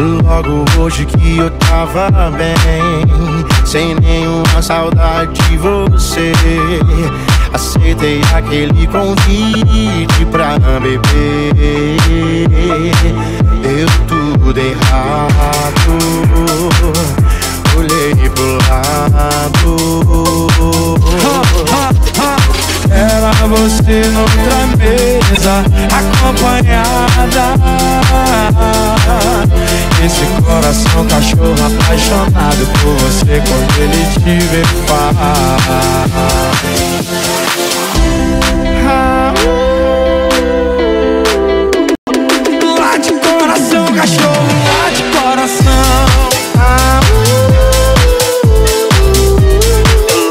Logo hoje que eu tava bem, sem nenhuma saudade de você. Aceitei aquele convite pra beber. Deu tudo errado. Olhei pro lado. Era você noutra mesa, acompanhada. Você quando ele te vê Lá de coração, cachorro, lá de coração.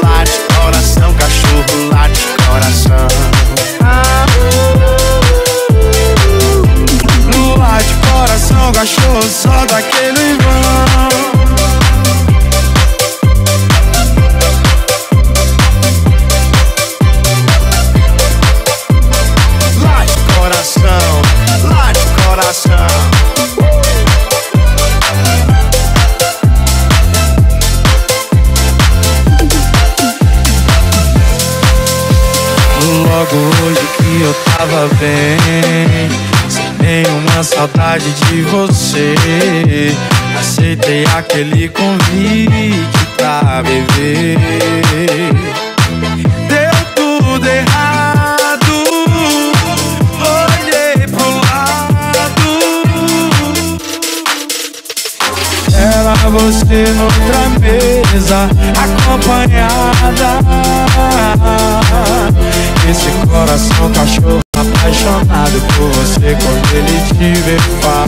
Lá de coração, cachorro, lá de coração. Lá de coração, cachorro, Logo hoje que eu tava bem. Sem nenhuma saudade de você. Aceitei aquele convite pra beber. Deu tudo errado. Olhei pro lado. Era você noutra mesa, acompanhada. Esse coração cachorro apaixonado por você quando ele te vê Lá